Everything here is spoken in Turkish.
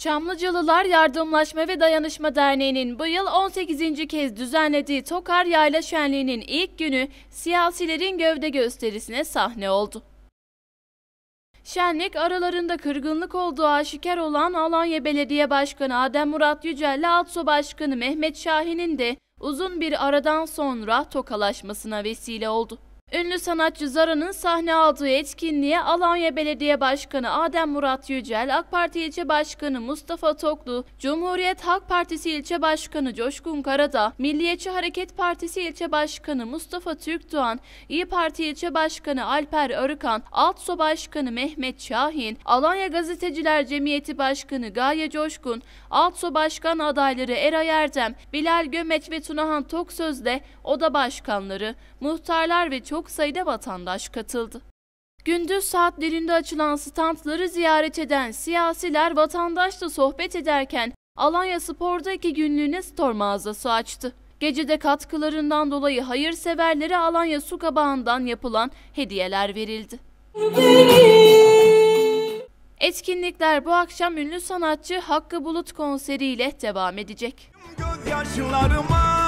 Çamlıcalılar Yardımlaşma ve Dayanışma Derneği'nin bu yıl 18. kez düzenlediği Tokar Yayla Şenliği'nin ilk günü siyasilerin gövde gösterisine sahne oldu. Şenlik aralarında kırgınlık olduğu aşikar olan Alanya Belediye Başkanı Adem Murat Yücel ile Altso Başkanı Mehmet Şahin'in de uzun bir aradan sonra tokalaşmasına vesile oldu. Ünlü sanatçı Zara'nın sahne aldığı etkinliğe Alanya Belediye Başkanı Adem Murat Yücel, AK Parti İlçe Başkanı Mustafa Toklu, Cumhuriyet Halk Partisi İlçe Başkanı Coşkun Karadağ, Milliyetçi Hareket Partisi İlçe Başkanı Mustafa Türkdoğan, İyi Parti İlçe Başkanı Alper Arıkan, Altso Başkanı Mehmet Şahin, Alanya Gazeteciler Cemiyeti Başkanı Gaye Coşkun, Altso Başkan adayları Eray Erdem, Bilal Gömeç ve Tunahan Toksöz'de oda başkanları, muhtarlar ve çok çok sayıda vatandaş katıldı. Gündüz saatlerinde açılan standları ziyaret eden siyasiler vatandaşla sohbet ederken Alanya Spor'da iki günlüğüne spor mağazası açtı. Gecede katkılarından dolayı hayırseverlere Alanya Su Kabağı'ndan yapılan hediyeler verildi. Etkinlikler bu akşam ünlü sanatçı Hakkı Bulut konseriyle devam edecek. Gözyaşlarıma